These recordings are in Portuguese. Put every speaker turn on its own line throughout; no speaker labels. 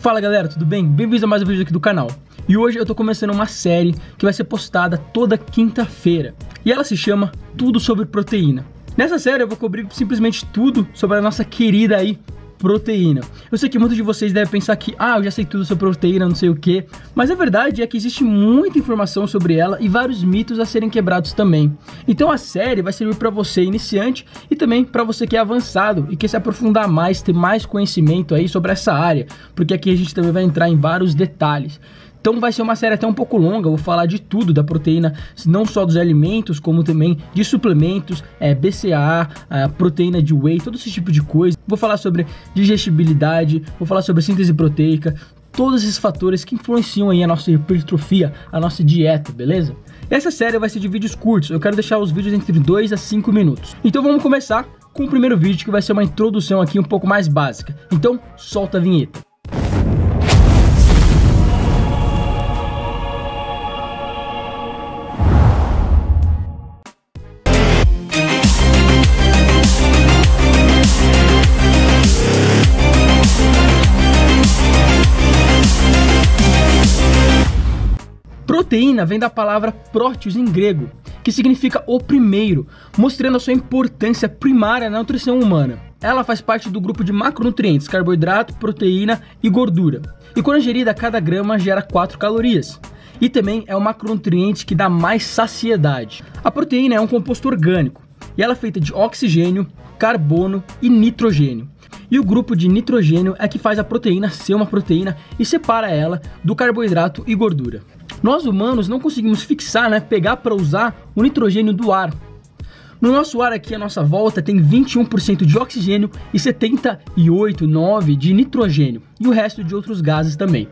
Fala galera, tudo bem? Bem-vindos a mais um vídeo aqui do canal. E hoje eu tô começando uma série que vai ser postada toda quinta-feira. E ela se chama Tudo sobre Proteína. Nessa série eu vou cobrir simplesmente tudo sobre a nossa querida aí proteína. Eu sei que muitos de vocês devem pensar que, ah, eu já sei tudo sobre proteína, não sei o que, mas a verdade é que existe muita informação sobre ela e vários mitos a serem quebrados também. Então a série vai servir para você iniciante e também para você que é avançado e quer se aprofundar mais, ter mais conhecimento aí sobre essa área, porque aqui a gente também vai entrar em vários detalhes. Então vai ser uma série até um pouco longa, vou falar de tudo da proteína, não só dos alimentos, como também de suplementos, é, BCA, proteína de whey, todo esse tipo de coisa. Vou falar sobre digestibilidade, vou falar sobre síntese proteica, todos esses fatores que influenciam aí a nossa hipertrofia, a nossa dieta, beleza? Essa série vai ser de vídeos curtos, eu quero deixar os vídeos entre 2 a 5 minutos. Então vamos começar com o primeiro vídeo que vai ser uma introdução aqui um pouco mais básica. Então solta a vinheta. Proteína vem da palavra próteos em grego, que significa o primeiro, mostrando a sua importância primária na nutrição humana. Ela faz parte do grupo de macronutrientes, carboidrato, proteína e gordura. E quando ingerida, cada grama gera 4 calorias. E também é o macronutriente que dá mais saciedade. A proteína é um composto orgânico e ela é feita de oxigênio, carbono e nitrogênio. E o grupo de nitrogênio é que faz a proteína ser uma proteína e separa ela do carboidrato e gordura. Nós humanos não conseguimos fixar, né, pegar para usar o nitrogênio do ar. No nosso ar aqui à nossa volta tem 21% de oxigênio e 78,9% de nitrogênio e o resto de outros gases também.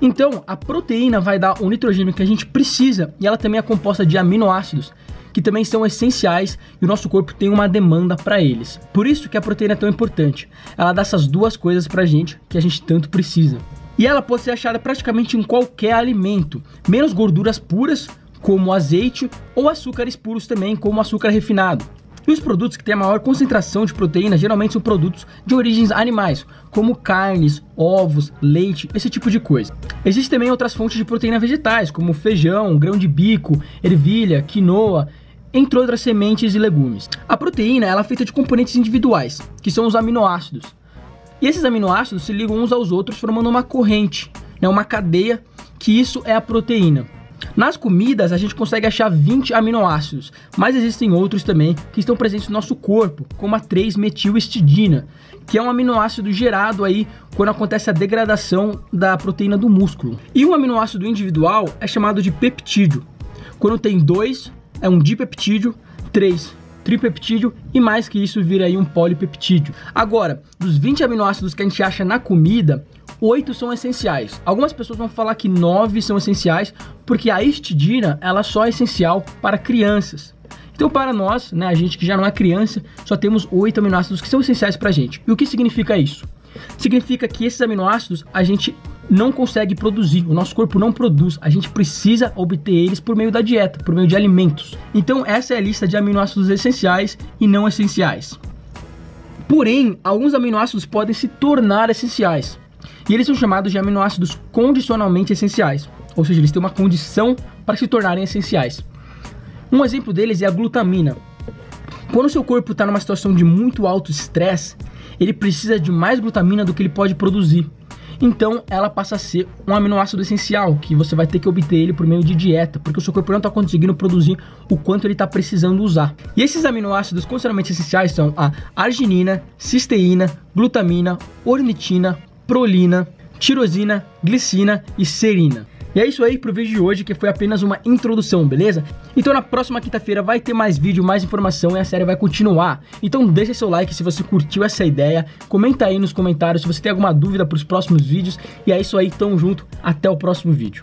Então, a proteína vai dar o nitrogênio que a gente precisa e ela também é composta de aminoácidos, que também são essenciais e o nosso corpo tem uma demanda para eles. Por isso que a proteína é tão importante. Ela dá essas duas coisas pra gente que a gente tanto precisa e ela pode ser achada praticamente em qualquer alimento, menos gorduras puras, como azeite, ou açúcares puros também, como açúcar refinado. E os produtos que têm a maior concentração de proteína geralmente são produtos de origens animais, como carnes, ovos, leite, esse tipo de coisa. Existem também outras fontes de proteína vegetais, como feijão, grão de bico, ervilha, quinoa, entre outras sementes e legumes. A proteína ela é feita de componentes individuais, que são os aminoácidos. E esses aminoácidos se ligam uns aos outros formando uma corrente, né, uma cadeia, que isso é a proteína. Nas comidas a gente consegue achar 20 aminoácidos, mas existem outros também que estão presentes no nosso corpo, como a 3-metilhistidina, que é um aminoácido gerado aí quando acontece a degradação da proteína do músculo. E um aminoácido individual é chamado de peptídeo. Quando tem dois, é um dipeptídeo, três tripeptídeo e mais que isso vira aí um polipeptídeo. Agora, dos 20 aminoácidos que a gente acha na comida, 8 são essenciais. Algumas pessoas vão falar que 9 são essenciais porque a histidina ela só é essencial para crianças. Então, para nós, né, a gente que já não é criança, só temos 8 aminoácidos que são essenciais para a gente. E o que significa isso? Significa que esses aminoácidos a gente não consegue produzir, o nosso corpo não produz, a gente precisa obter eles por meio da dieta, por meio de alimentos. Então, essa é a lista de aminoácidos essenciais e não essenciais. Porém, alguns aminoácidos podem se tornar essenciais. E eles são chamados de aminoácidos condicionalmente essenciais, ou seja, eles têm uma condição para se tornarem essenciais. Um exemplo deles é a glutamina. Quando o seu corpo está numa situação de muito alto estresse, ele precisa de mais glutamina do que ele pode produzir então ela passa a ser um aminoácido essencial, que você vai ter que obter ele por meio de dieta, porque o seu corpo não está conseguindo produzir o quanto ele está precisando usar. E esses aminoácidos consideravelmente essenciais são a arginina, cisteína, glutamina, ornitina, prolina, tirosina, glicina e serina. E é isso aí pro vídeo de hoje, que foi apenas uma introdução, beleza? Então na próxima quinta-feira vai ter mais vídeo, mais informação e a série vai continuar. Então deixa seu like se você curtiu essa ideia, comenta aí nos comentários se você tem alguma dúvida pros próximos vídeos. E é isso aí, tamo junto, até o próximo vídeo.